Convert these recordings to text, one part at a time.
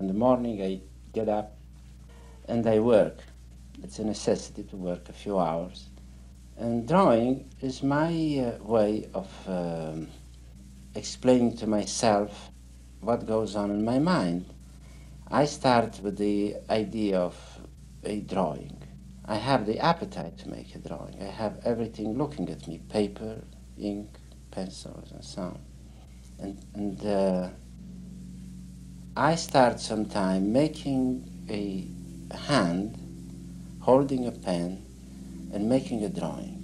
In the morning, I get up and I work. It's a necessity to work a few hours. And drawing is my uh, way of um, explaining to myself what goes on in my mind. I start with the idea of a drawing. I have the appetite to make a drawing. I have everything looking at me paper, ink, pencils, and so on. And, and uh, I start sometime making a hand, holding a pen, and making a drawing.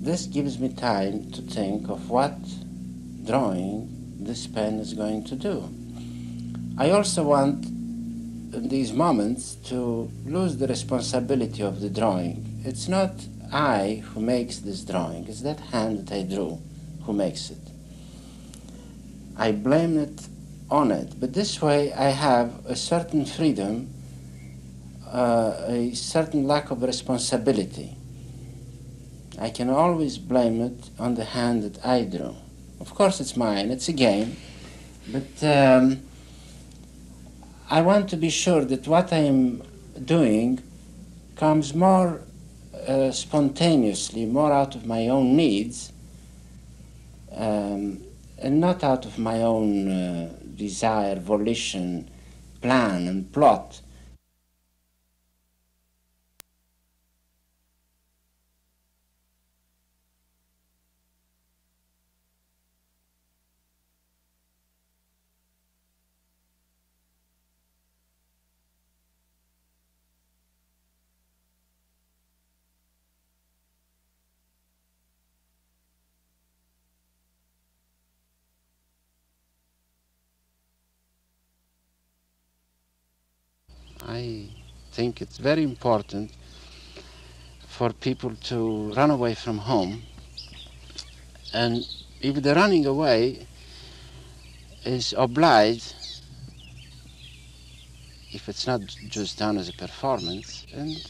This gives me time to think of what drawing this pen is going to do. I also want in these moments to lose the responsibility of the drawing. It's not I who makes this drawing, it's that hand that I drew who makes it. I blame it on it, but this way I have a certain freedom, uh, a certain lack of responsibility. I can always blame it on the hand that I drew. Of course, it's mine, it's a game, but um, I want to be sure that what I am doing comes more uh, spontaneously, more out of my own needs, um, and not out of my own uh, desire, volition, plan, and plot. I think it's very important for people to run away from home. And if the running away is obliged, if it's not just done as a performance, and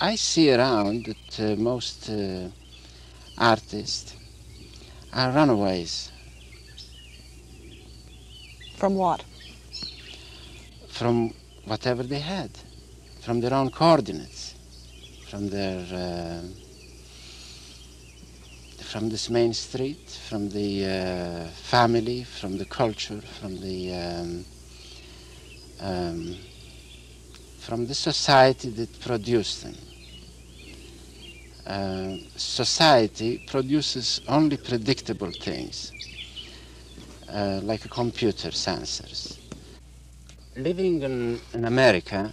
I see around that uh, most uh, artists are runaways. From what? From whatever they had from their own coordinates, from their uh, from this main street, from the uh, family, from the culture, from the um, um, from the society that produced them. Uh, society produces only predictable things, uh, like a computer sensors living in, in America,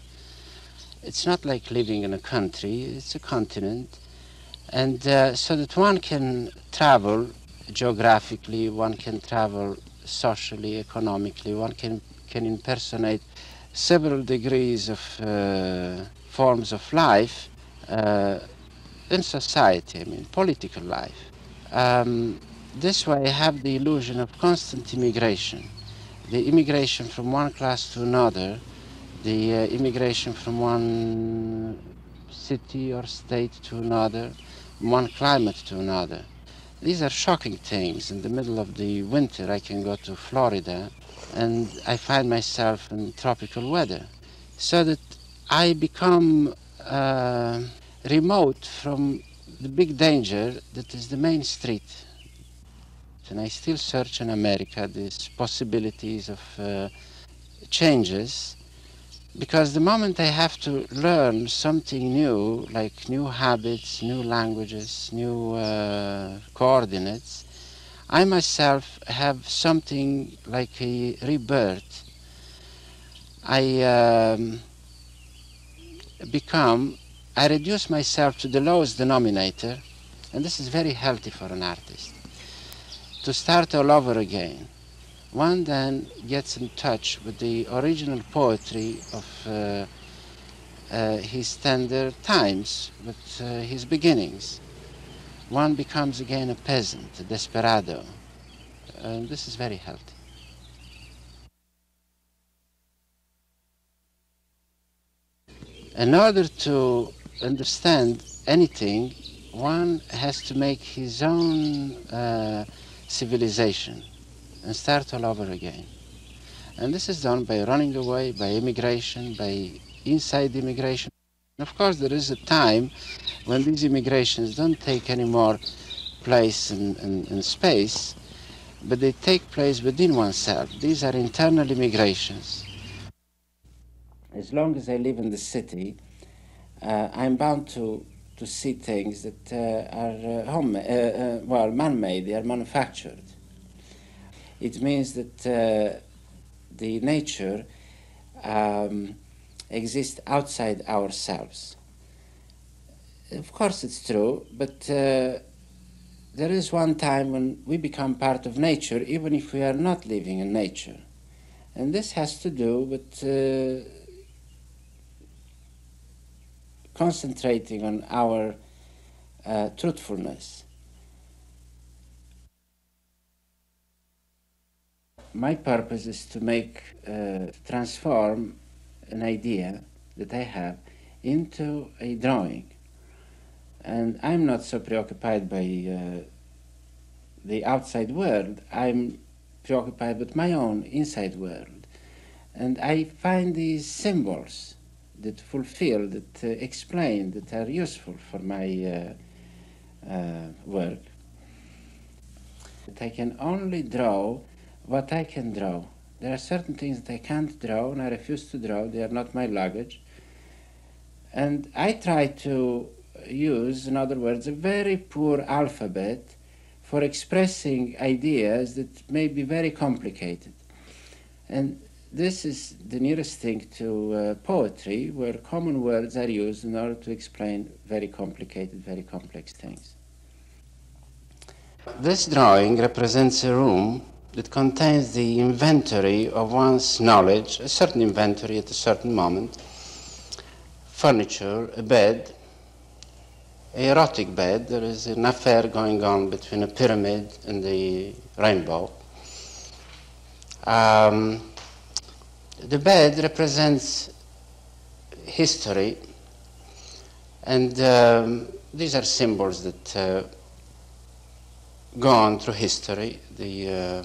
it's not like living in a country, it's a continent. And uh, so that one can travel geographically, one can travel socially, economically, one can, can impersonate several degrees of uh, forms of life uh, in society, I mean, political life. Um, this way I have the illusion of constant immigration the immigration from one class to another, the uh, immigration from one city or state to another, one climate to another. These are shocking things. In the middle of the winter, I can go to Florida and I find myself in tropical weather. So that I become uh, remote from the big danger that is the main street and I still search in America these possibilities of uh, changes because the moment I have to learn something new, like new habits, new languages, new uh, coordinates, I myself have something like a rebirth. I um, become, I reduce myself to the lowest denominator, and this is very healthy for an artist to start all over again. One then gets in touch with the original poetry of uh, uh, his tender times, with uh, his beginnings. One becomes again a peasant, a desperado. And this is very healthy. In order to understand anything, one has to make his own uh, civilization and start all over again. And this is done by running away, by immigration, by inside immigration. Of course, there is a time when these immigrations don't take any more place in space, but they take place within oneself. These are internal immigrations. As long as I live in the city, uh, I'm bound to, to see things that uh, are uh, home, uh, uh, well, man-made, they are manufactured. It means that uh, the nature um, exists outside ourselves. Of course, it's true, but uh, there is one time when we become part of nature, even if we are not living in nature. And this has to do with concentrating on our uh, truthfulness. My purpose is to make, uh, transform an idea that I have into a drawing. And I'm not so preoccupied by uh, the outside world, I'm preoccupied with my own inside world. And I find these symbols that fulfill, that uh, explain, that are useful for my uh, uh, work. That I can only draw what I can draw. There are certain things that I can't draw and I refuse to draw, they are not my luggage. And I try to use, in other words, a very poor alphabet for expressing ideas that may be very complicated. And this is the nearest thing to uh, poetry, where common words are used in order to explain very complicated, very complex things. This drawing represents a room that contains the inventory of one's knowledge, a certain inventory at a certain moment, furniture, a bed, a erotic bed. There is an affair going on between a pyramid and the rainbow. Um, the bed represents history, and um, these are symbols that uh, go on through history. The, uh,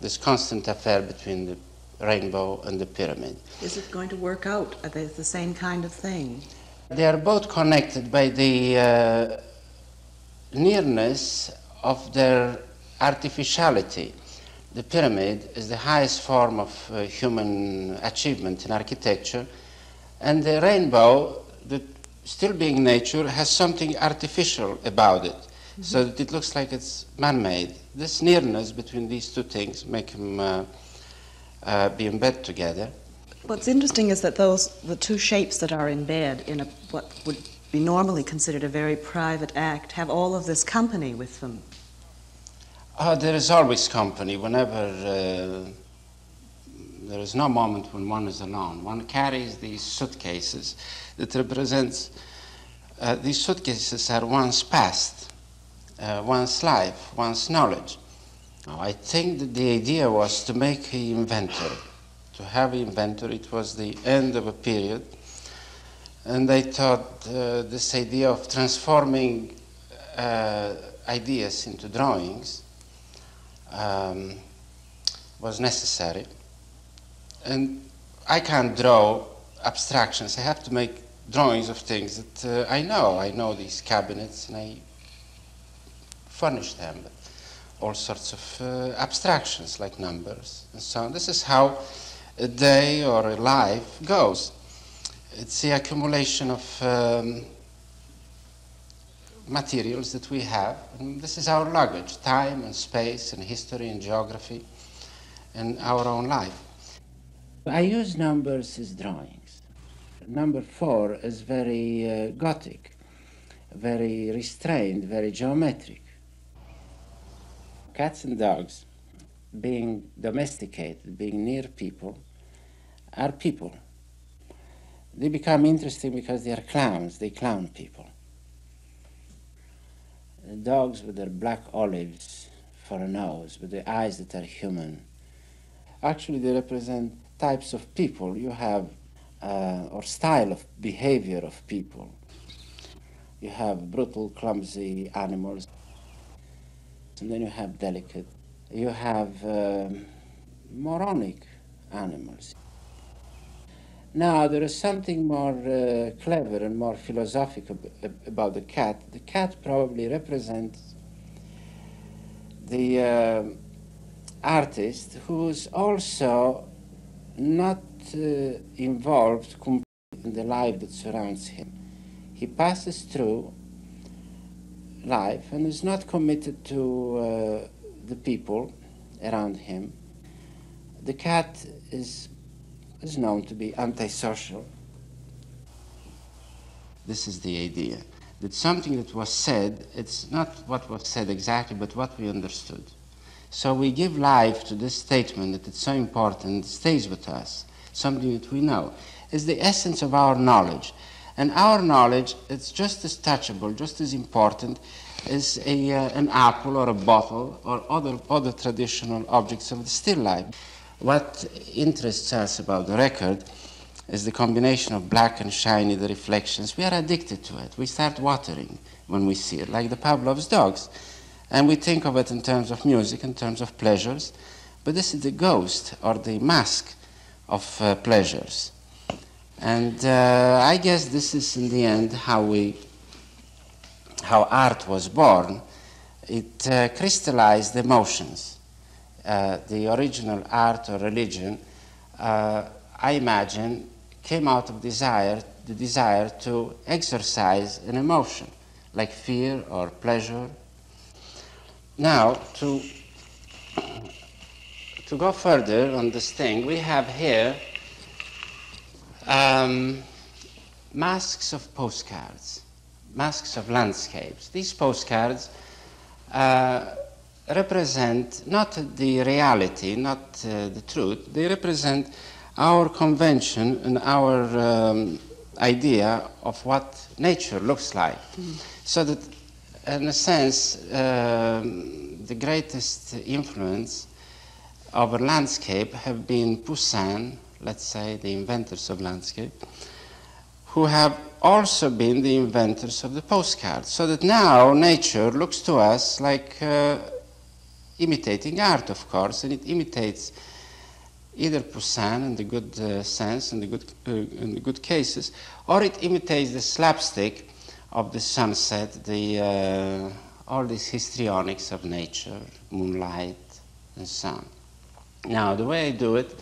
this constant affair between the rainbow and the pyramid. Is it going to work out? Are they the same kind of thing? They are both connected by the uh, nearness of their artificiality. The pyramid is the highest form of uh, human achievement in architecture, and the rainbow, that still being nature, has something artificial about it, mm-hmm. so that it looks like it's man-made. This nearness between these two things make them uh, uh, be in bed together. What's interesting is that those the two shapes that are in bed in a, what would be normally considered a very private act have all of this company with them. Oh, there is always company whenever uh, there is no moment when one is alone. One carries these suitcases that represents uh, these suitcases are one's past, uh, one's life, one's knowledge. Now, I think that the idea was to make an inventory to have an inventory. It was the end of a period. And I thought uh, this idea of transforming uh, ideas into drawings um, was necessary. And I can't draw abstractions. I have to make drawings of things that uh, I know. I know these cabinets and I furnish them. all sorts of uh, abstractions like numbers and so on. This is how a day or a life goes. It's the accumulation of um, materials that we have. And this is our luggage, time and space and history and geography and our own life. I use numbers as drawings. Number four is very uh, Gothic, very restrained, very geometric. Cats and dogs, being domesticated, being near people, are people. They become interesting because they are clowns, they clown people. Dogs with their black olives for a nose, with the eyes that are human. Actually, they represent types of people. You have, uh, or style of behavior of people. You have brutal, clumsy animals, and then you have delicate. You have um, moronic animals. Now, there is something more uh, clever and more philosophical about the cat. The cat probably represents the uh, artist who's also not uh, involved in the life that surrounds him. He passes through life and is not committed to uh, the people around him. The cat is, is known to be antisocial. This is the idea that something that was said, it's not what was said exactly, but what we understood. So we give life to this statement that it's so important, it stays with us, something that we know. It's the essence of our knowledge. And our knowledge, it's just as touchable, just as important as a, uh, an apple or a bottle or other, other traditional objects of the still life. What interests us about the record is the combination of black and shiny, the reflections. We are addicted to it. We start watering when we see it, like the Pavlov's dogs. And we think of it in terms of music, in terms of pleasures. But this is the ghost or the mask of uh, pleasures. And uh, I guess this is in the end how we, how art was born. It uh, crystallized emotions. Uh, the original art or religion, uh, I imagine, came out of desire, the desire to exercise an emotion, like fear or pleasure. Now, to, to go further on this thing, we have here um, masks of postcards, masks of landscapes. These postcards uh, represent not the reality, not uh, the truth, they represent our convention and our um, idea of what nature looks like. Mm. So that, in a sense, uh, the greatest influence over landscape have been Poussin, let's say the inventors of landscape, who have also been the inventors of the postcard. So that now nature looks to us like uh, imitating art, of course, and it imitates either Poussin in the good uh, sense, in the good, uh, in the good cases, or it imitates the slapstick of the sunset, the, uh, all these histrionics of nature, moonlight, and sun. Now, the way I do it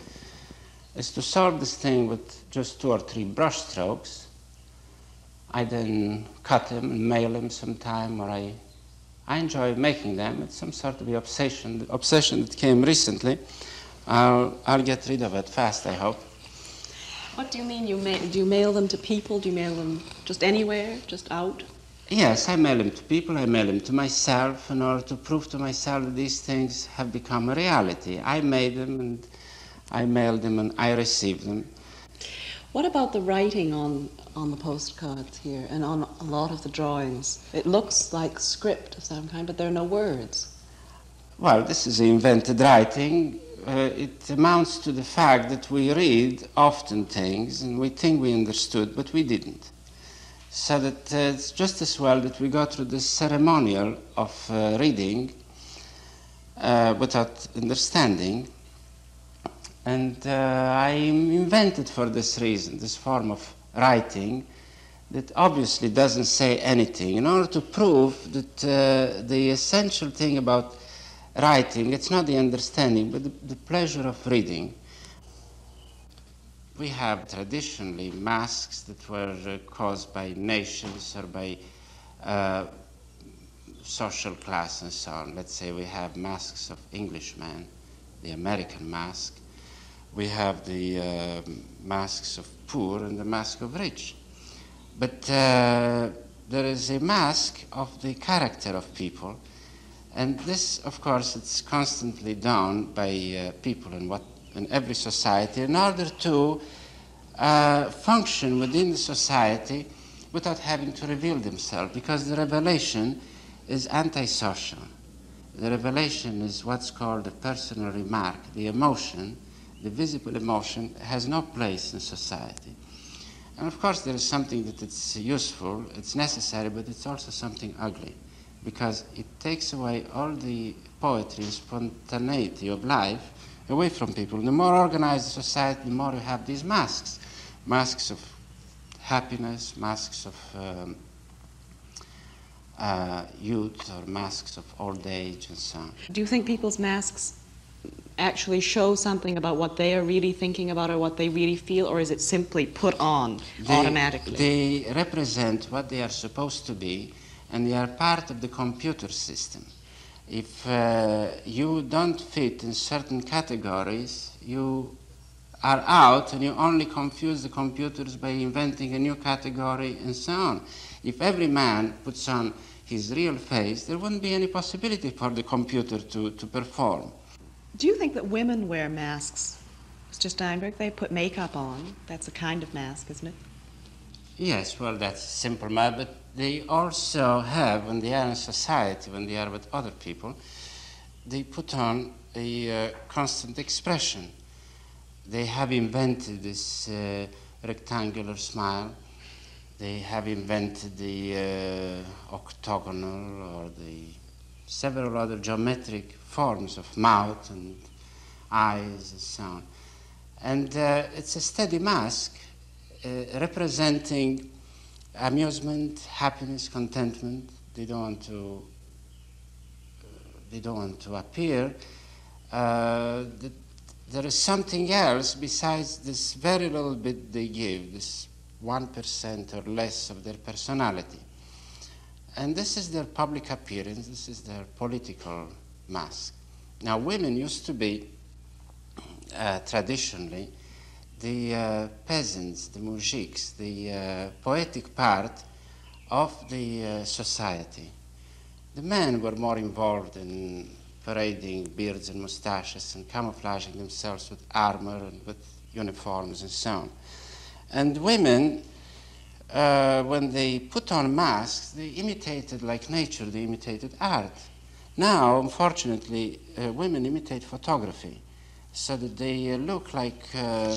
is to solve this thing with just two or three brush strokes. I then cut them and mail them sometime, or I, I enjoy making them. It's some sort of obsession, the obsession that came recently. I'll, I'll get rid of it fast, I hope. What do you mean? You ma- do you mail them to people? Do you mail them just anywhere, just out? Yes, I mail them to people. I mail them to myself in order to prove to myself that these things have become a reality. I made them and I mailed them and I received them. What about the writing on, on the postcards here and on a lot of the drawings? It looks like script of some kind, but there are no words. Well, this is invented writing uh, it amounts to the fact that we read often things and we think we understood, but we didn't. So that uh, it's just as well that we go through the ceremonial of uh, reading uh, without understanding. And uh, I invented for this reason this form of writing that obviously doesn't say anything in order to prove that uh, the essential thing about writing, it's not the understanding, but the, the pleasure of reading. We have traditionally masks that were uh, caused by nations or by uh, social class and so on. Let's say we have masks of Englishmen, the American mask. We have the uh, masks of poor and the mask of rich. But uh, there is a mask of the character of people and this, of course, it's constantly done by uh, people in, what, in every society in order to uh, function within the society without having to reveal themselves, because the revelation is antisocial. The revelation is what's called a personal remark. The emotion, the visible emotion, has no place in society. And of course, there is something that it's useful, it's necessary, but it's also something ugly because it takes away all the poetry and spontaneity of life away from people. The more organized the society, the more you have these masks masks of happiness, masks of um, uh, youth, or masks of old age, and so on. Do you think people's masks actually show something about what they are really thinking about or what they really feel, or is it simply put on They- automatically? They represent what they are supposed to be, and they are part of the computer system. If uh, you don't fit in certain categories, you are out and you only confuse the computers by inventing a new category and so on. If every man puts on his real face, there wouldn't be any possibility for the computer to, to perform. Do you think that women wear masks? Mr. Steinberg, they put makeup on. That's a kind of mask, isn't it? Yes, well, that's simple matter, but they also have, when they are in society, when they are with other people, they put on a uh, constant expression. They have invented this uh, rectangular smile. They have invented the uh, octagonal or the several other geometric forms of mouth and eyes and so on. And uh, it's a steady mask uh, representing amusement, happiness, contentment. They don't want to. they don't want to appear. Uh, that there is something else besides this very little bit they give, this one percent or less of their personality. And this is their public appearance. This is their political mask. Now, women used to be uh, traditionally the uh, peasants, the mujiks, the uh, poetic part of the uh, society. The men were more involved in parading beards and mustaches and camouflaging themselves with armor and with uniforms and so on. And women, uh, when they put on masks, they imitated, like nature, they imitated art. Now, unfortunately, uh, women imitate photography so that they uh, look like uh,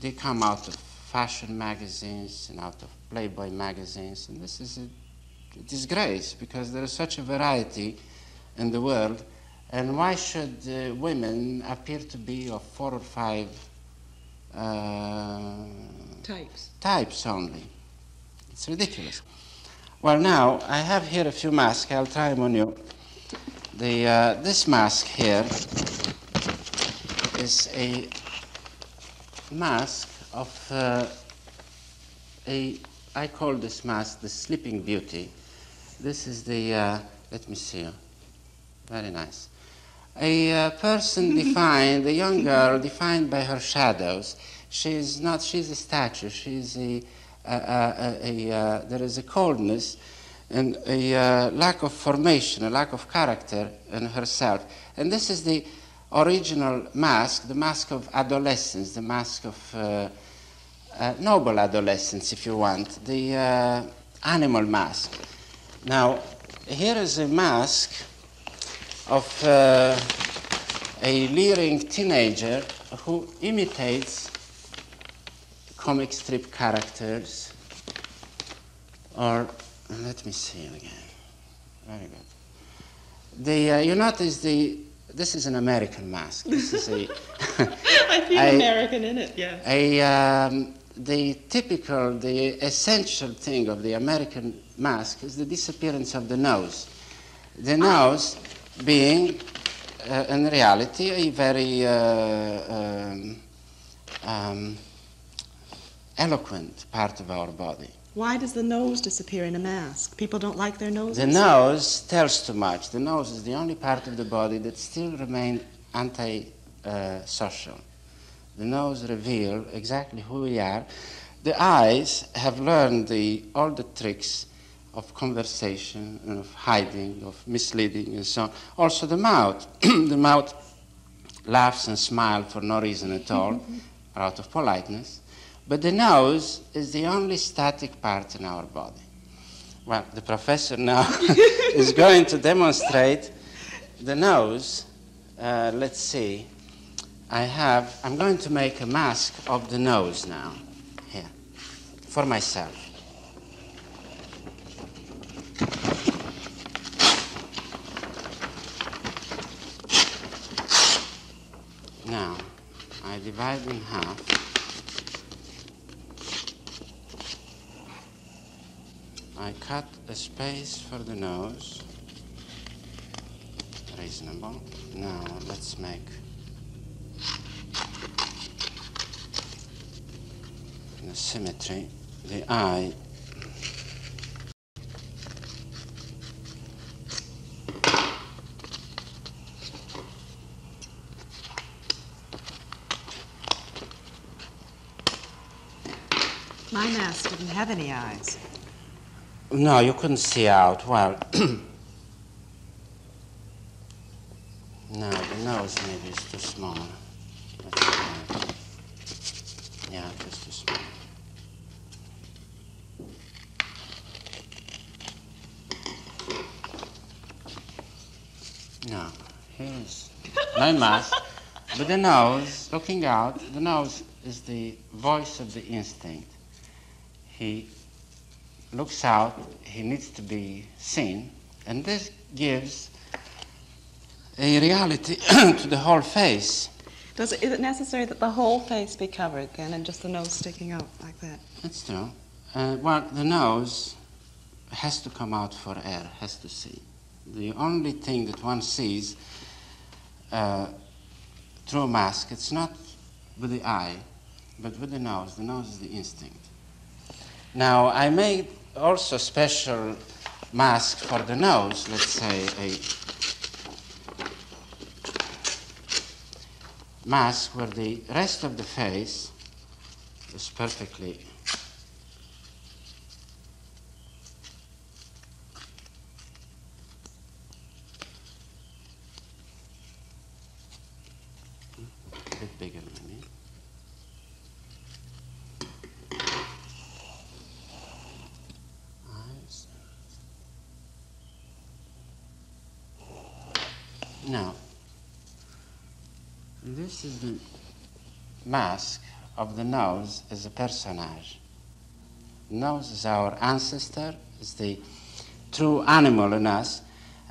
they come out of fashion magazines and out of Playboy magazines, and this is a disgrace because there is such a variety in the world, and why should uh, women appear to be of four or five uh, Types. types only? It's ridiculous. Well, now I have here a few masks. I'll try them on you. The, uh, this mask here is a mask of uh, a, I call this mask the Sleeping Beauty. This is the, uh, let me see, very nice. A uh, person defined, a young girl defined by her shadows. She's not, she's a statue, she's a, a, a there is a coldness and a uh, lack of formation, a lack of character in herself. And this is the original mask, the mask of adolescence, the mask of uh, uh, noble adolescence, if you want, the uh, animal mask. Now, here is a mask of uh, a leering teenager who imitates comic strip characters, or let me see it again. Very good. The, uh, you notice the this is an American mask. This is a I feel American in it, yeah. a um, the typical, the essential thing of the American mask is the disappearance of the nose. The nose being, uh, in reality, a very uh, um, um, eloquent part of our body. Why does the nose disappear in a mask? People don't like their noses. The nose tells too much. The nose is the only part of the body that still remains anti-social. the nose reveals exactly who we are. The eyes have learned the, all the tricks of conversation, and of hiding, of misleading, and so on. Also, the mouth. the mouth laughs and smiles for no reason at all, out of politeness. But the nose is the only static part in our body. Well, the professor now is going to demonstrate the nose. Uh, let's see. I have, I'm going to make a mask of the nose now, here, for myself. Now, I divide in half. I cut a space for the nose. Reasonable. Now, let's make the symmetry. The eye My mask didn't have any eyes. No, you couldn't see out. Well, no, the nose maybe is too small. Yeah, just too small. No, here's my mask. But the nose, looking out, the nose is the voice of the instinct. He looks out, he needs to be seen, and this gives a reality to the whole face. Does it, is it necessary that the whole face be covered then and just the nose sticking out like that? That's true. Uh, well, the nose has to come out for air, has to see. The only thing that one sees uh, through a mask, it's not with the eye, but with the nose. The nose is the instinct. Now, I made also special mask for the nose, let's say a mask where the rest of the face is perfectly a bit bigger maybe. Eyes. Now, this is the mask of the nose as a personage. Nose is our ancestor, is the true animal in us,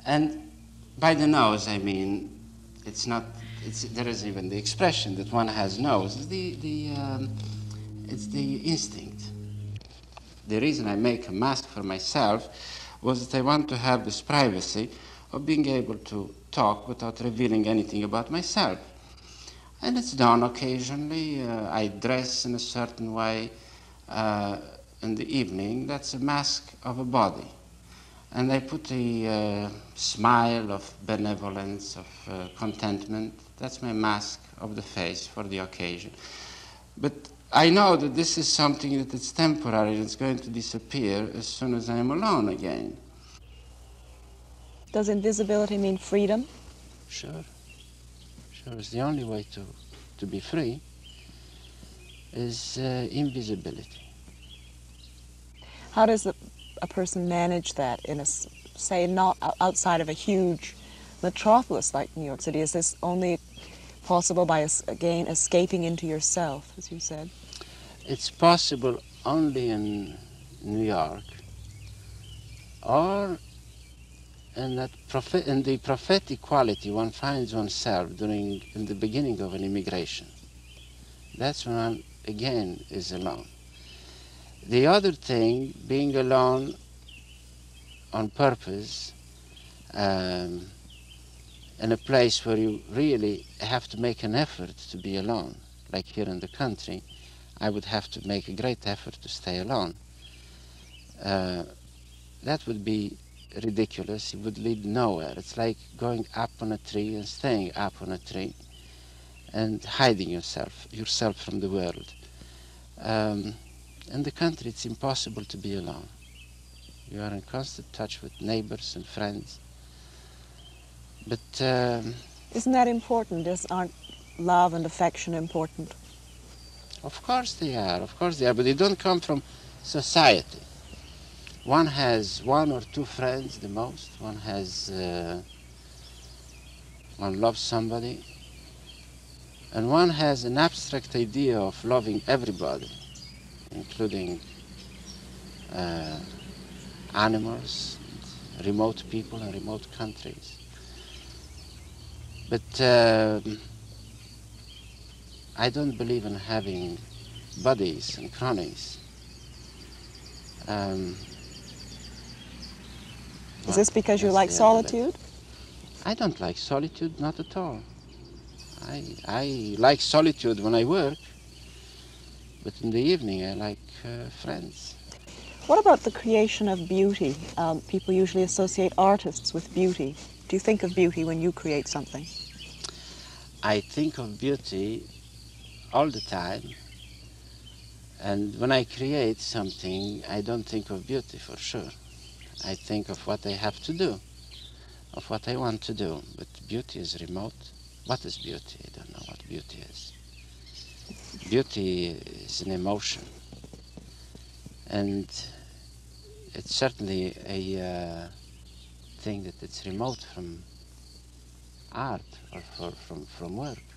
and by the nose I mean it's not. It's, there is even the expression that one has nose. It's the, the um, it's the instinct. The reason I make a mask for myself was that I want to have this privacy of being able to talk without revealing anything about myself. And it's done occasionally. Uh, I dress in a certain way uh, in the evening. That's a mask of a body. And I put a uh, smile of benevolence, of uh, contentment. That's my mask of the face for the occasion. But I know that this is something that is temporary and it's going to disappear as soon as I am alone again. Does invisibility mean freedom? Sure. Sure. It's the only way to, to be free is uh, invisibility. How does a, a person manage that in a, say, not outside of a huge metropolis like New York City? Is this only possible by, again, escaping into yourself, as you said? It's possible only in New York or in, that prophet, in the prophetic quality one finds oneself during in the beginning of an immigration. That's when one again is alone. The other thing, being alone on purpose, um, in a place where you really have to make an effort to be alone, like here in the country, I would have to make a great effort to stay alone. Uh, that would be ridiculous. It would lead nowhere. It's like going up on a tree and staying up on a tree and hiding yourself, yourself from the world. Um, in the country, it's impossible to be alone. You are in constant touch with neighbors and friends. But um, Isn't that important? Is, aren't love and affection important? Of course they are, of course they are, but they don't come from society. One has one or two friends the most, one has, uh, one loves somebody, and one has an abstract idea of loving everybody, including uh, animals, remote people in remote countries. But um I don't believe in having buddies and cronies. Um, Is this because you like the end of it. solitude? I don't like solitude, not at all. I, I like solitude when I work, but in the evening I like uh, friends. What about the creation of beauty? Um, people usually associate artists with beauty. Do you think of beauty when you create something? I think of beauty all the time, and when I create something, I don't think of beauty for sure. I think of what I have to do, of what I want to do, but beauty is remote. What is beauty? I don't know what beauty is. Beauty is an emotion, and it's certainly a uh, thing that it's remote from art or for, from, from work.